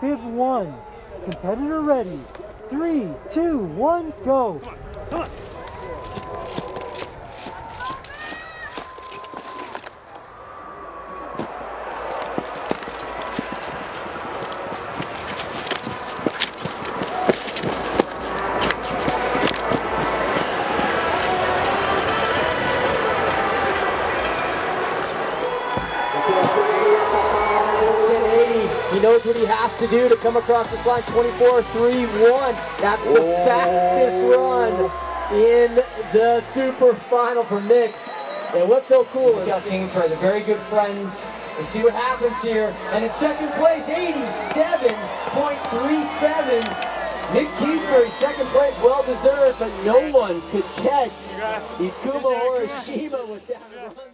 Bib one. Competitor ready. Three, two, one, go. He knows what he has to do to come across this line 24-3-1. That's the fastest run in the super final for Nick. And what's so cool is Kingsbury, they're very good friends. Let's see what happens here. And in second place, 87.37. Nick Kingsbury, second place, well deserved, but no one could catch Ikuma Horishima with that run.